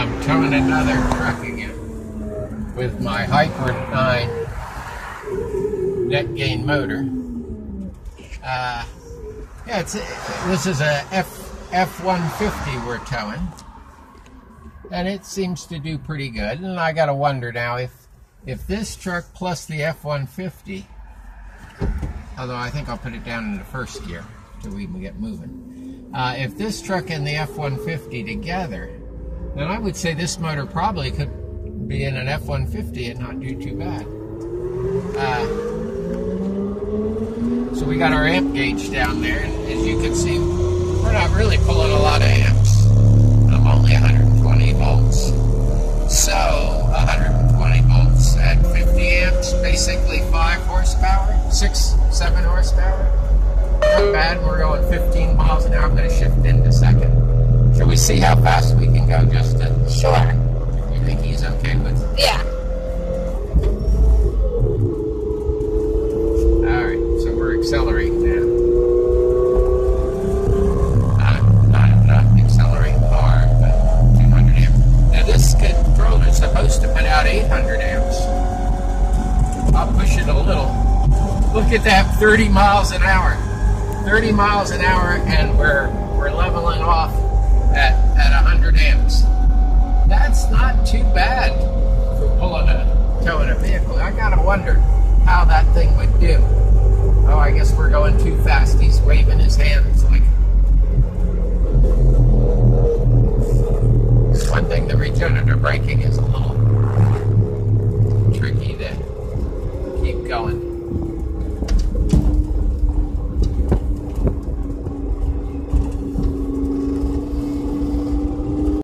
I'm towing another truck again with my Hyper 9 NetGain motor. Uh, yeah, it's this is a F F150 we're towing, and it seems to do pretty good. And I got to wonder now if if this truck plus the F150, although I think I'll put it down in the first gear till we can get moving. Uh, if this truck and the F-150 together, then I would say this motor probably could be in an F-150 and not do too bad. Uh, so we got our amp gauge down there, and as you can see, we're not really pulling a lot of amps. I'm only 120 volts. So, 120 volts at 50 amps, basically 5 horsepower, 6, 7 horsepower. Not bad. We're going 15 miles an hour. I'm going to shift into second. Shall we see how fast we can go just to... Sure. You think he's okay with... it? Yeah. Alright, so we're accelerating now. Not, not, hard, but 200 amps. Now this controller is supposed to put out 800 amps. I'll push it a little. Look at that, 30 miles an hour. 30 miles an hour and we're we're leveling off at, at 100 amps. That's not too bad for pulling a towing a vehicle. I gotta wonder how that thing would do. Oh, I guess we're going too fast. He's waving his hands like. One thing the regenerator braking is a little